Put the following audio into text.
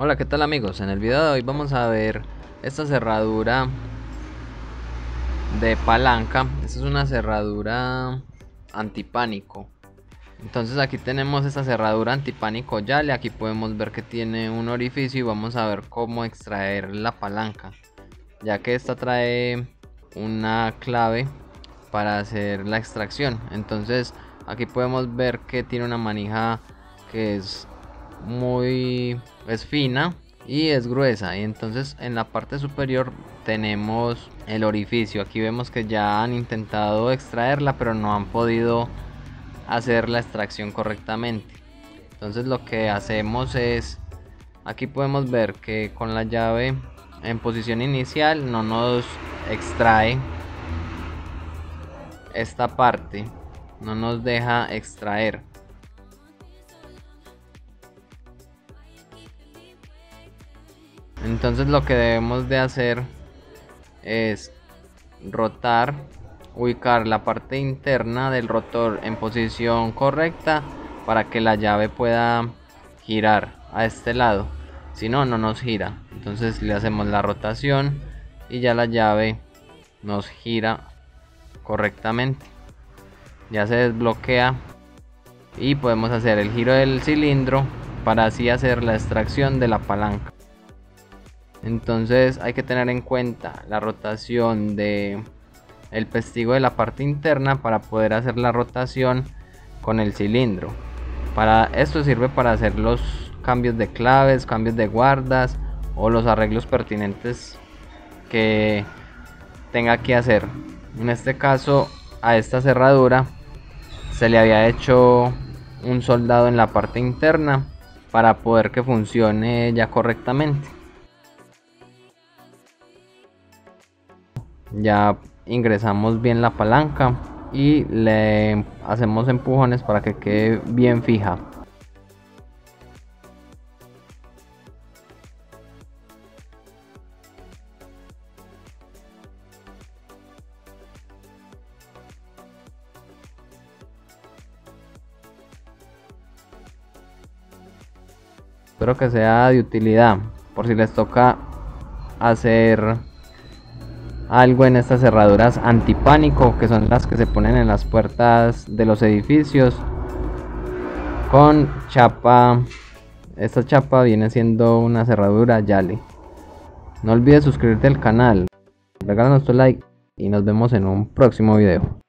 Hola, ¿qué tal amigos? En el video de hoy vamos a ver esta cerradura de palanca. Esta es una cerradura antipánico. Entonces aquí tenemos esta cerradura antipánico Yale. Aquí podemos ver que tiene un orificio y vamos a ver cómo extraer la palanca. Ya que esta trae una clave para hacer la extracción. Entonces aquí podemos ver que tiene una manija que es muy es fina y es gruesa. Y entonces en la parte superior tenemos el orificio. Aquí vemos que ya han intentado extraerla pero no han podido hacer la extracción correctamente. Entonces lo que hacemos es aquí podemos ver que con la llave en posición inicial no nos extrae esta parte no nos deja extraer entonces lo que debemos de hacer es rotar ubicar la parte interna del rotor en posición correcta para que la llave pueda girar a este lado. Si no no nos gira. Entonces le hacemos la rotación y ya la llave nos gira correctamente. Ya se desbloquea y podemos hacer el giro del cilindro para así hacer la extracción de la palanca entonces hay que tener en cuenta la rotación de el pestigo de la parte interna para poder hacer la rotación con el cilindro. Para esto sirve para hacer los cambios de claves cambios de guardas o los arreglos pertinentes que tenga que hacer. En este caso a esta cerradura se le había hecho un soldado en la parte interna para poder que funcione ya correctamente ya ingresamos bien la palanca y le hacemos empujones para que quede bien fija. Espero que sea de utilidad por si les toca hacer algo en estas cerraduras antipánico que son las que se ponen en las puertas de los edificios. Con chapa esta chapa viene siendo una cerradura Yale. No olvides suscribirte al canal regálanos tu like y nos vemos en un próximo video